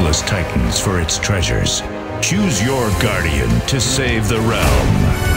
by ruthless titans for its treasures. Choose your guardian to save the realm.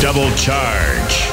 Double charge.